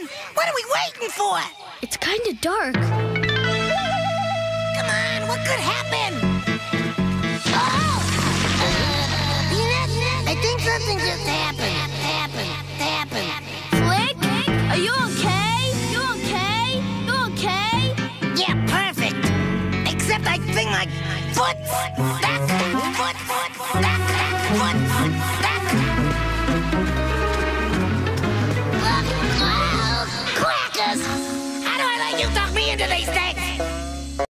in! What are we waiting for? It's kind of dark. Come on, what could happen? Oh! Uh, I think something just happened. Happened. Happened. Flick? Are you okay? You okay? You okay? Yeah, perfect. Except I think my foot, foot, foot, foot, foot, foot, foot, foot, foot, foot, foot, foot you talk me into these things?